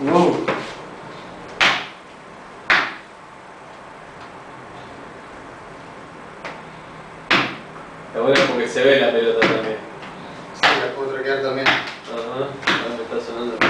Wow. Está bueno porque se ve la pelota también. Sí, la puedo traquear también. Ajá. Me está sonando.